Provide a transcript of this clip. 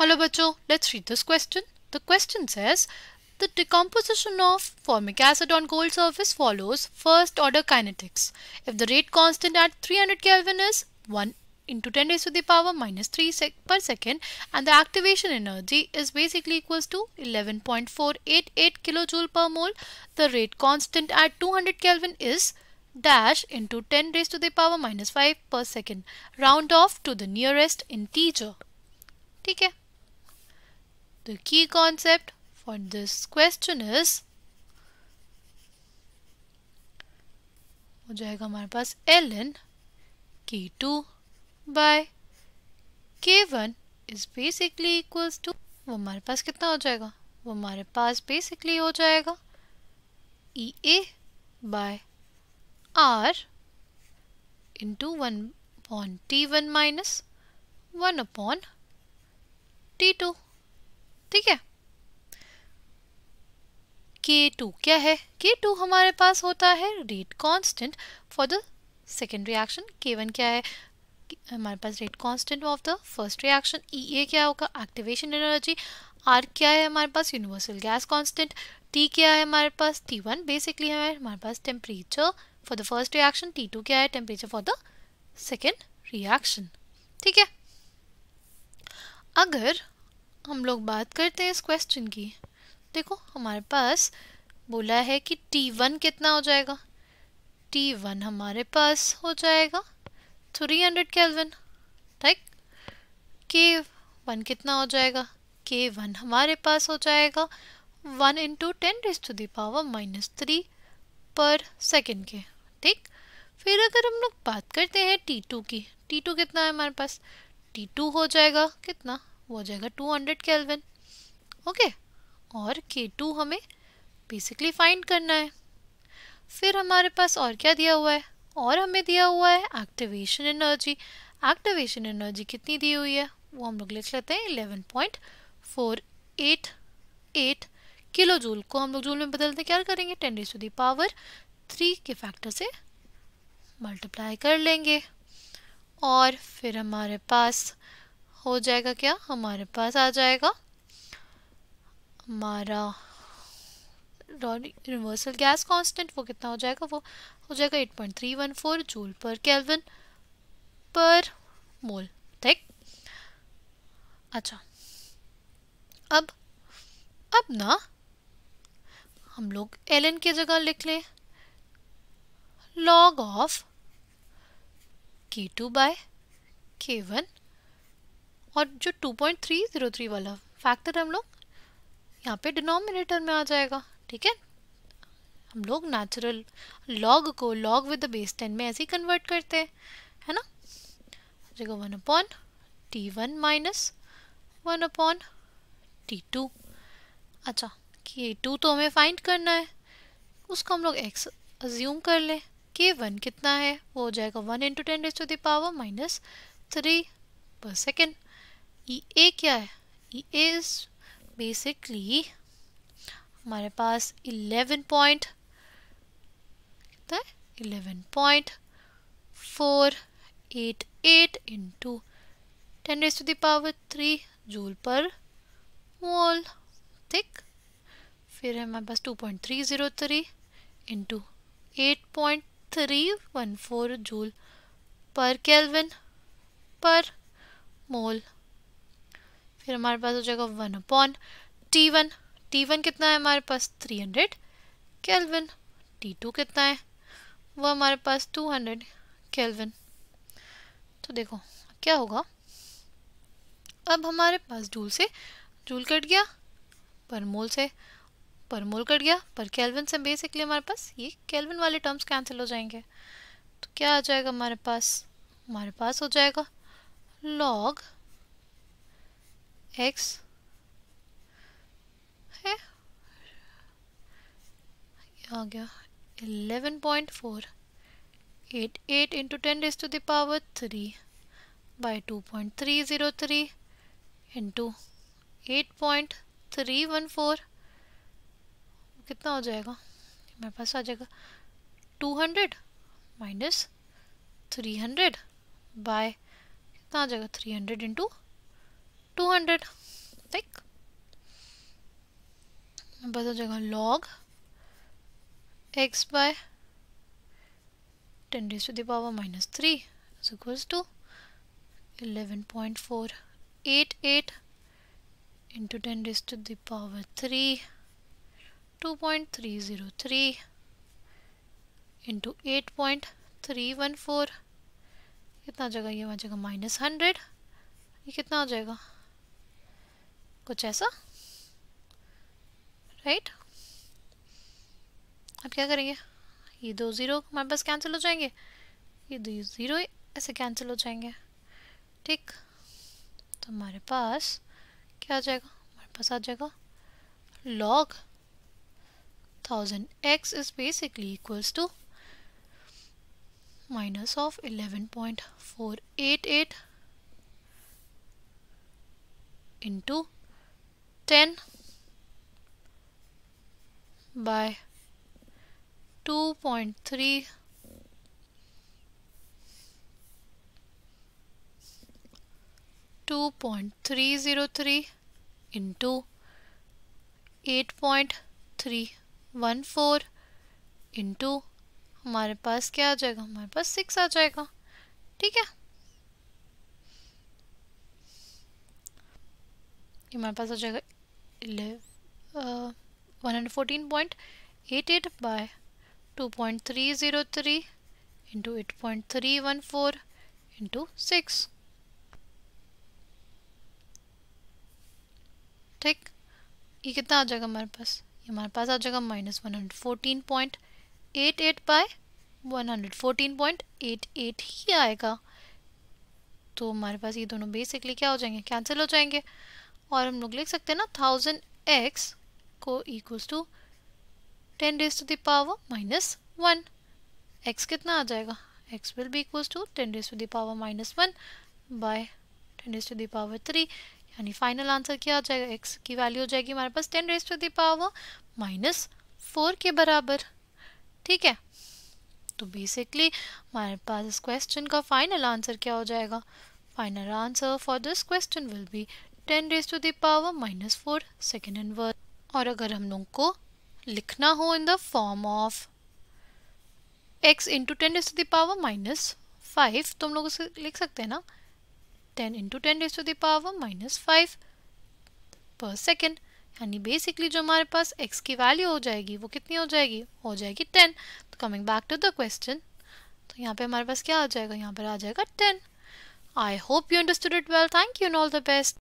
Hello बच्चों, let's read this question. The question says the decomposition of formic acid on gold surface follows first order kinetics. If the rate constant at 300 Kelvin is 1 into 10 raised to the power minus 3 sec per second and the activation energy is basically equals to 11.488 kilojoule per mole, the rate constant at 200 Kelvin is dash into 10 raised to the power minus 5 per second. Round off to the nearest integer. ठीक है The key concept for this question is, हो जाएगा हमारे पास L N K two by K one is basically equals to वो हमारे पास कितना हो जाएगा? वो हमारे पास बेसिकली हो जाएगा E A by R into one upon T one minus one upon T two ठीक है? के टू क्या है? के टू हमारे पास होता है rate constant for the second reaction K one क्या है? हमारे पास rate constant of the first reaction E A क्या होगा? एक्टिवेशन एनर्जी आर क्या है हमारे पास? यूनिवर्सल गैस कांस्टेंट टी क्या है हमारे पास? टी वन बेसिकली है, हमारे पास temperature for the first reaction T two क्या है? Temperature for the second reaction ठीक है? अगर हम लोग बात करते हैं इस क्वेश्चन की। देखो, हमारे पास बोला है कि टी वन कितना हो जाएगा? टी वन हमारे पास हो जाएगा थ्री हंड्रेड कैलविन ठीक के वन कितना हो जाएगा? के वन हमारे पास हो जाएगा one into ten raise to the power minus three पर सेकेंड के, ठीक? फिर अगर हम लोग बात करते हैं टी टू की टी टू कितना है हमारे पास? टी टू हो जाएगा कितना? वो हो जाएगा 200 हंड्रेड केल्विन ओके और K2 हमें बेसिकली फाइंड करना है। फिर हमारे पास और क्या दिया हुआ है? और हमें दिया हुआ है एक्टिवेशन एनर्जी एक्टिवेशन एनर्जी कितनी दी हुई है? वो हम लोग लिख लेते हैं eleven point four eight eight kilo joule को हम लोग जूल में बदलते क्या करेंगे? Ten raise to the power three के फैक्टर से मल्टीप्लाई कर लेंगे। और फिर हमारे पास हो जाएगा क्या? हमारे पास आ जाएगा। हमारा यूनिवर्सल गैस कांस्टेंट वो कितना हो जाएगा? वो हो जाएगा 8.314 जूल पर केल्विन पर मोल ठीक? अच्छा अब अब ना, हम लोग एल एन की जगह लिख लें। Log of K two by K one और जो 2.303 वाला फैक्टर हम लोग यहाँ पे डिनोमिनेटर में आ जाएगा, ठीक है? हम लोग नेचुरल लॉग को log with the base ten में ऐसे ही कन्वर्ट करते हैं, है ना? जगह one upon T one minus one upon T two अच्छा के टू तो हमें फाइंड करना है, उसको हम लोग एक्स अज्यूम कर लें। के वन कितना है? वो हो जाएगा one into ten to the power minus three पर सेकेंड ई ए क्या है? ई ए इज़ बेसिकली हमारे पास इलेवन पॉइंट कितना है? Eleven point four eight eight into ten raise to the power three joule पर मोल ठीक फिर है हमारे पास two point three zero three into eight point three one four joule पर kelvin पर मोल फिर हमारे पास हो जाएगा one upon T one T one कितना है हमारे पास? Three hundred kelvin T two कितना है? वो हमारे पास टू हंड्रेड केल्विन तो देखो, क्या होगा? अब हमारे पास जूल से जूल कट गया पर मोल से पर मोल कट गया, पर केल्विन से बेसिकली हमारे पास ये केल्विन वाले टर्म्स कैंसिल हो जाएँगे। तो क्या आ जाएगा हमारे पास? हमारे पास हो जाएगा लॉग x है आ गया eleven point four eight eight into ten raise to the power three by two point three zero three into eight point three one four कितना हो जाएगा? मेरे पास आ जाएगा two hundred minus three hundred by कितना आ जाएगा? थ्री हंड्रेड इंटू 200 देख बस हो जाएगा log X by ten raise to the power minus three is equals to eleven point four eight eight into ten raise to the power three two point three zero three into eight point three one four कितना जाएगा? ये आ जाएगा minus hundred ये कितना आ जाएगा? कुछ ऐसा? राइट अब क्या करेंगे? ये दो ज़ीरो हमारे पास कैंसिल हो जाएँगे। ये दो ज़ीरो ऐसे कैंसिल हो जाएँगे। ठीक? तो हमारे पास क्या आ जाएगा? हमारे पास आ जाएगा log 1000 x is basically equals to minus of 11.488 into 10 by 2.3 2.303 into 8.314 into हमारे पास क्या आ जाएगा? हमारे पास सिक्स आ जाएगा। ठीक है? हमारे पास आ जाएगा one hundred fourteen point eight eight by two point three zero three into eight point three one four into six ठीक? ये कितना आ जाएगा हमारे पास? ये हमारे पास आ जाएगा minus one hundred fourteen point eight eight by one hundred fourteen point eight eight ही आएगा। तो हमारे पास ये दोनों बेसिकली क्या हो जाएँगे? कैंसिल हो जाएँगे। और हम लोग लिख सकते हैं ना थाउज़ेंड एक्स को equals to ten raise to the power minus one X कितना आ जाएगा? X will be equals to ten raise to the power minus one by ten raise to the power three यानी final answer क्या आ जाएगा? X की value हो जाएगी हमारे पास ten raise to the power minus four के बराबर। ठीक है? तो बेसिकली हमारे पास इस क्वेश्चन का फाइनल आंसर क्या हो जाएगा? Final answer for this question will be ten raise to the power minus four second inverse और अगर हम लोग को लिखना हो in the form of X into ten raise to the power minus five तो हम लोग उसे लिख सकते हैं ना? Ten into ten raise to the power minus five पर सेकेंड यानी बेसिकली जो हमारे पास x की वैल्यू हो जाएगी, वो कितनी हो जाएगी? हो जाएगी टेन तो coming back to the question तो यहाँ पे हमारे पास क्या आ जाएगा? यहाँ पर आ जाएगा ten I hope you understood it well thank you and all the best